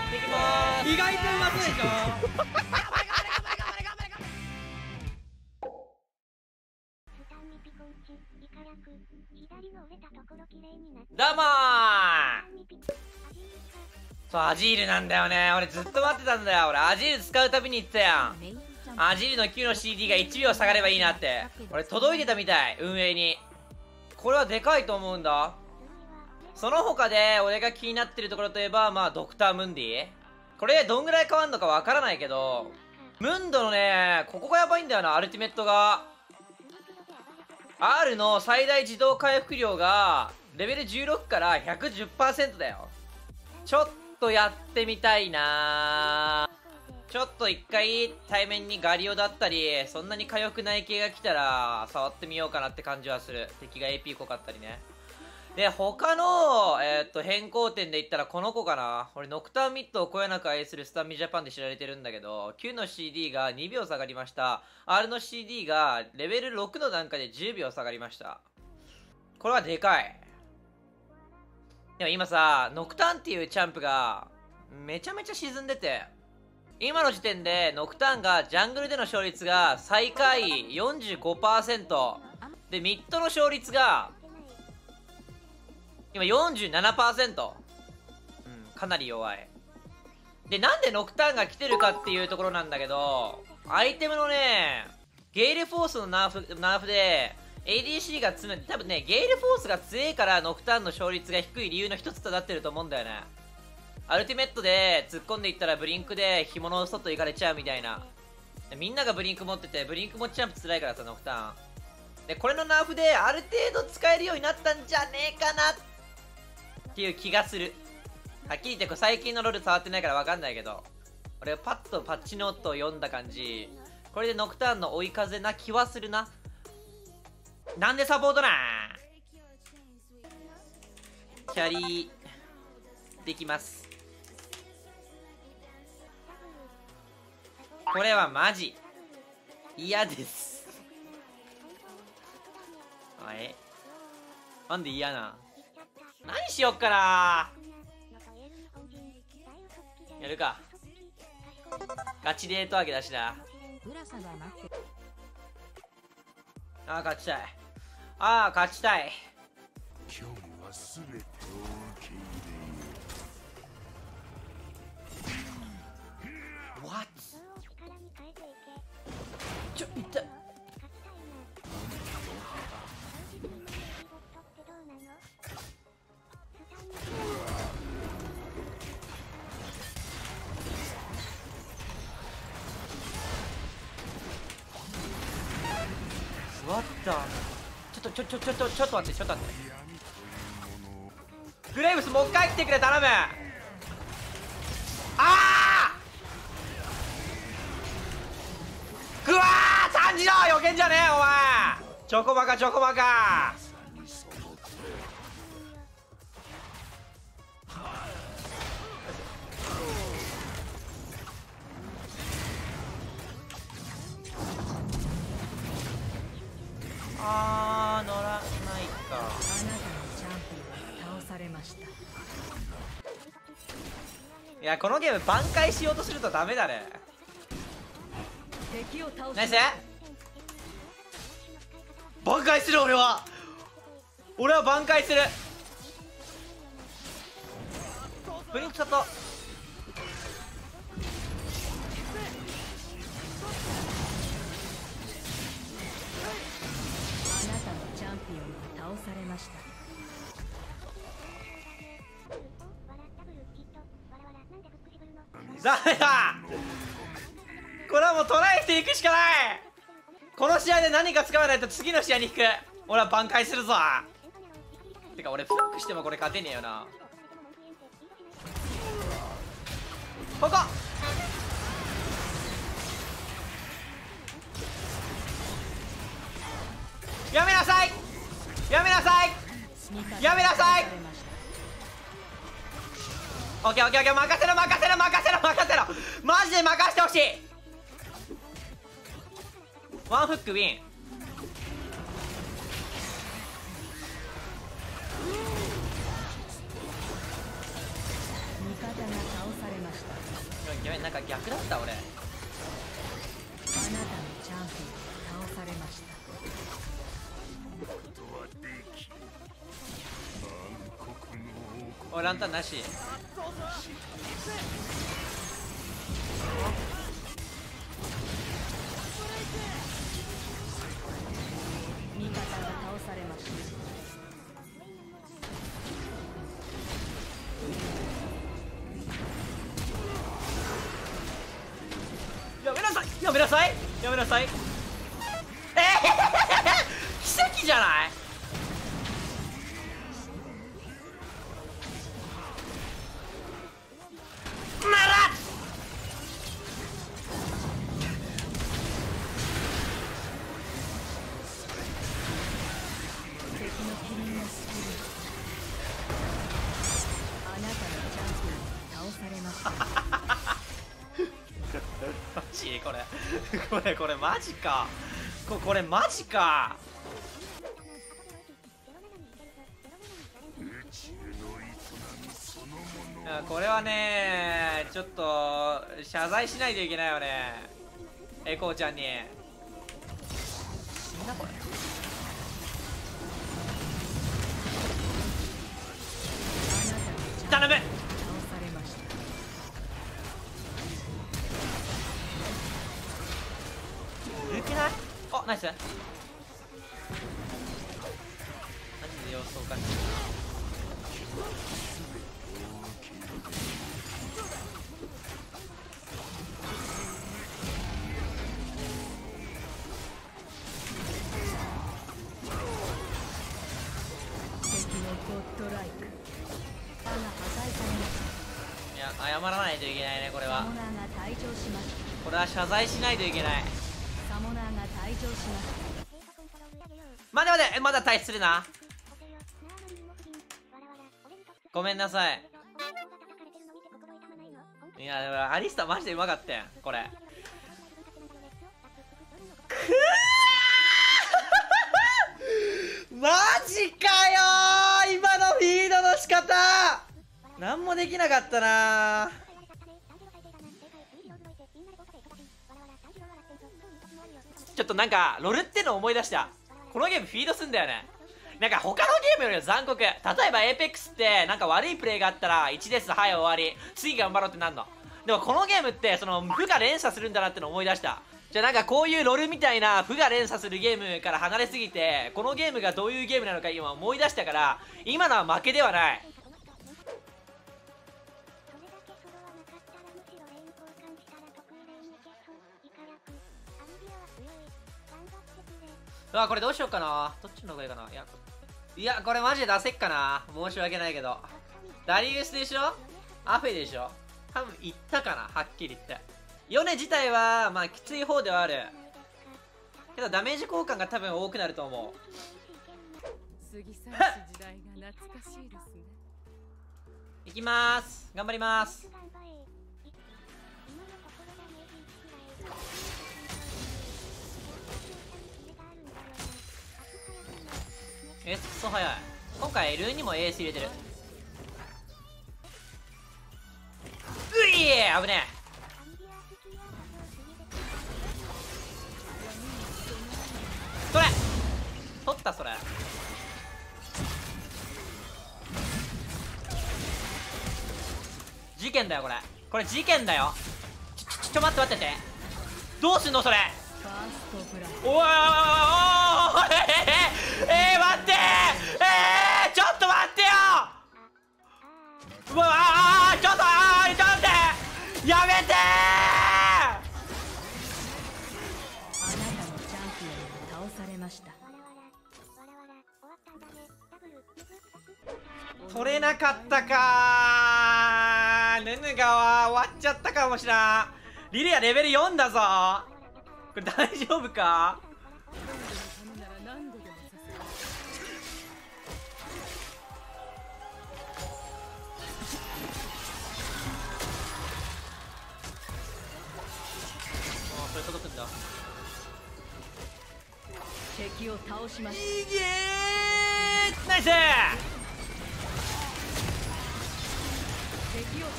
っていきます。意外とうまそうでしょどうもーそうアジールなんだよね俺ずっと待ってたんだよ俺アジール使うたびに言ってたやんアジールの Q の CD が1秒下がればいいなって俺届いてたみたい運営にこれはでかいと思うんだその他で俺が気になってるところといえばまあドクタームンディ。これどんぐらい変わんのかわからないけどムンドのねここがやばいんだよなアルティメットが。R の最大自動回復量がレベル16から110%だよ。ちょっとやってみたいな。ちょっと一回対面にガリオだったりそんなに火力ない系が来たら触ってみようかなって感じはする。敵が AP 濃かったりねで他の、えーっと変更点で言ったらこの子かな。俺ノクターミットをこよなく愛するスタンミジャパンで知られてるんだけど Q の CD が2秒下がりました。R の CD がレベル6の段階で10秒下がりました。これはでかい。でも今さノクターンっていうチャンプがめちゃめちゃ沈んでて。今の時点でノクターンがジャングルでの勝率が最下位45%でミッドの勝率が今47%うんかなり弱い。でなんでノクターンが来てるかっていうところなんだけどアイテムのねゲイルフォースのナーフナーフで ADC が強い多分ねゲイルフォースが強いからノクターンの勝率が低い理由の一つとなってると思うんだよね。アルティメットで突っ込んでいったらブリンクで紐の外行かれちゃうみたいな。みんながブリンク持っててブリンク持ちジャンプ辛いからさノクターン。でこれのナーフである程度使えるようになったんじゃねえかなっていう気がする。はっきり言ってこれ最近のロール触ってないから分かんないけど俺パッとパッチノートを読んだ感じ。これでノクターンの追い風な気はするな。なんでサポートなキャリーできます。これはマジ。嫌です。はい。なんで嫌な何しよっかなやるか。ガチデートわけだしな。ああ勝ちたい。ああ勝ちたい。今日は全てった。ちょっとちょちょちょちょちょっと待ってちょっと待って。グレイブスもう一回来てくれ頼む。ああぐわー！三時の予見じゃねえお前。チョコバカチョコバカ。やこのゲーム挽回しようとするとダメだね。ナイス挽回する俺は。俺は挽回する。ブリンクショット。あなたのチャンピオンが倒されましたダメだこれはもうトライしていくしかないこの試合で何か使わないと次の試合に引く俺は挽回するぞてか俺フックしてもこれ勝てねえよなここやめなさいやめなさいやめなさいオッケーオッケーオッケー任せろ任せろ任せろジで任せてほしい。ワンフックウィン。味方が倒されました。やべなんか逆だった俺。あなたのチャンピオンが倒されました。おいランタンなし味方が倒されましたやめなさい。やめなさい。やめなさい。えー、奇跡じゃない？これ。これこれマジか。ここれマジか。これはねちょっと謝罪しないといけないよね。エコーちゃんに。死んだこれ。頼むナイス。マジで様子おかしいいや謝らないといけないねこれは。これは謝罪しないといけない。サモナーが退場しました待て待てまだ退出するな。ごめんなさい。いやでもアリスタマジでうまかったやんこれ。くー マジかよー今のフィードの仕方。何もできなかったなちょっとなんかロルっての思い出した。このゲームフィードすんだよね。なんか他のゲームよりは残酷。例えば APEX ってなんか悪いプレイがあったら1ですはい終わり。次頑張ろうってなんの。でもこのゲームってその負が連鎖するんだなっての思い出した。じゃあなんかこういうロルみたいな負が連鎖するゲームから離れすぎてこのゲームがどういうゲームなのか今思い出したから今のは負けではない。うわこれどうしようかな。どっちの方がいいかな。いやいやこれマジで出せっかな。申し訳ないけど。ダリウスでしょ？アフェでしょ？多分いったかな。はっきり言って。ヨネ自体はまあきつい方ではある。けどダメージ交換が多分多くなると思う。過ぎ去る時代が懐かしいですね。いきまーす。頑張りますエースクソ早い。今回 L にもエース入れてる。うい危ねえ。それ。取ったそれ。事件だよこれ。これ事件だよ。ちょ待って待ってて。どうすんのそれ。おいおいおいおいおいえー、待ってうわあちょっとあーちょっと待ってやめてあなたのチャンピオンが倒されました取れなかったか。ーヌヌガは終わっちゃったかもしらん。リレアレベル4だぞ。これ大丈夫か？敵を倒しましいげーナイス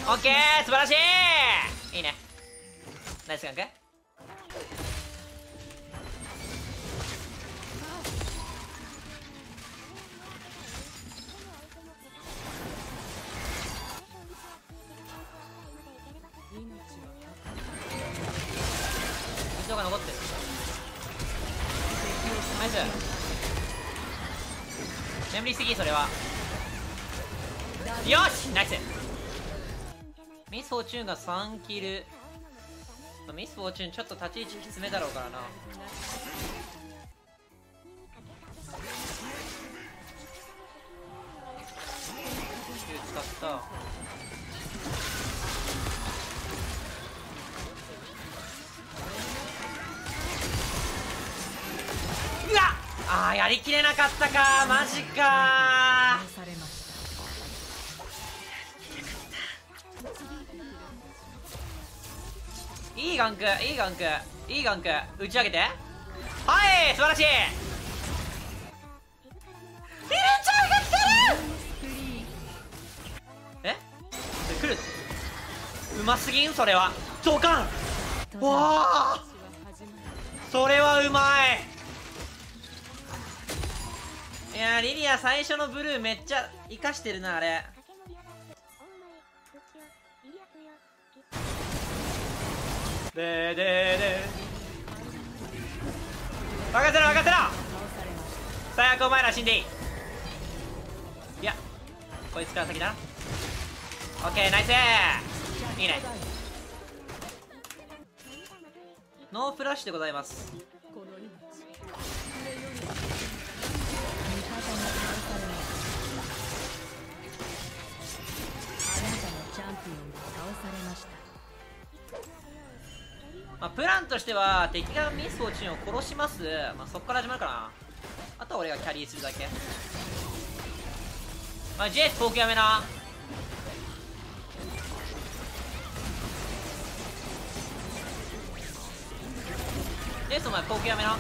オッケー素晴らしい。いいね。ナイスガンク眠りすぎそれは。よしナイス。ミスフォーチューンが3キル。ミスフォーチューンちょっと立ち位置きつめだろうからな。Q 使った。わあやりきれなかったか。マジか。いいガンクいいガンク。いいガンク。打ち上げて。はい素晴らしい。フィルちゃんが来てる。え？それ来る？うますぎん？それは。ドカン。わあそれはうまい。やーリリア最初のブルーめっちゃ生かしてるなあれ。ででで任せろ任せろ。最悪お前ら死んでいい。いやこいつから先だな。オッケーナイス。いいね。ノーフラッシュでございます。ました。まあ、プランとしては敵がミスフォーチンを殺します、まあ、そこから始まるかな。あとは俺がキャリーするだけ。まあ、ジェイスポークやめな。ジェイスお前ポークやめな。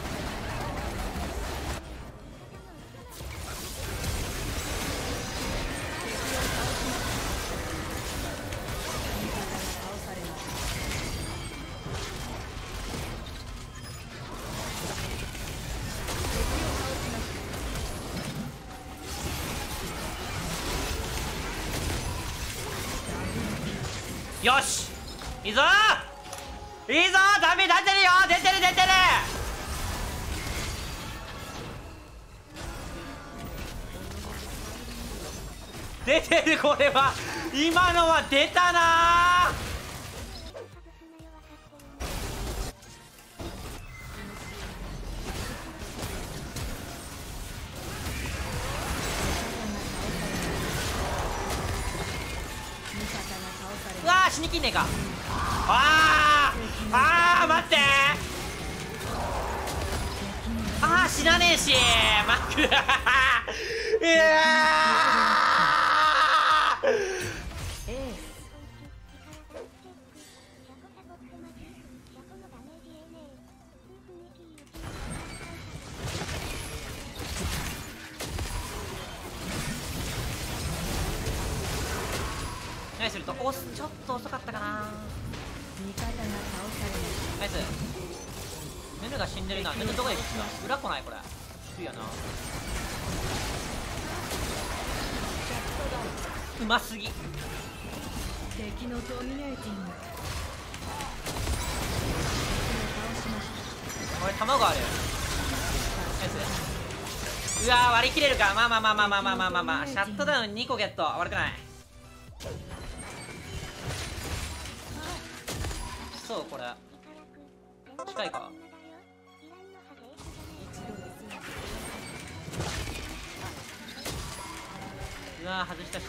よし。いいぞ。いいぞ。ダメ出てるよ。出てる出てる。出てるこれは。今のは出たな死にきんねえかあーあー待って。ああ死なねえし。マックいや何するとちょっと遅かったかな。ナイス。ヌヌが死んでるな。ヌヌどこで死んだ？裏来ないこれ。低いよな。うますぎ。た敵のドミネーティング。敵を倒しました俺卵あるナイス。うわー割り切れるか。まあまあまあまあまあまあまあまあ、まあ、シャットダウン2個ゲット。悪くないそうこれ。近いか。うわ外したし。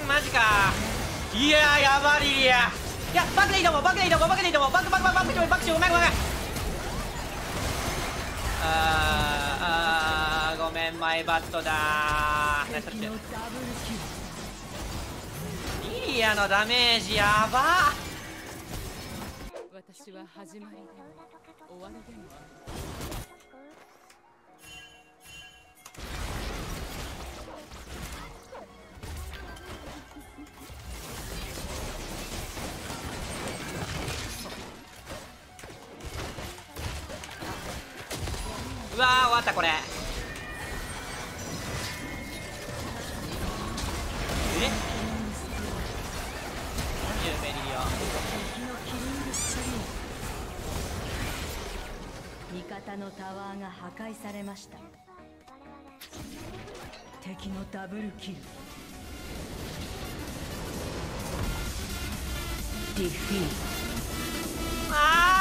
うんマジか。いややばリリアいやバックでいいと思うバックでいいと思うバックでいいと思う。バックバックバックバックバックしようごめんごめんあーあーごめんマイバットだー。ナイスタッチ。リアのダメージやば。私は始まりで終わりでもうわ終わったこれ。ました。敵のダブルキル。ディフィー！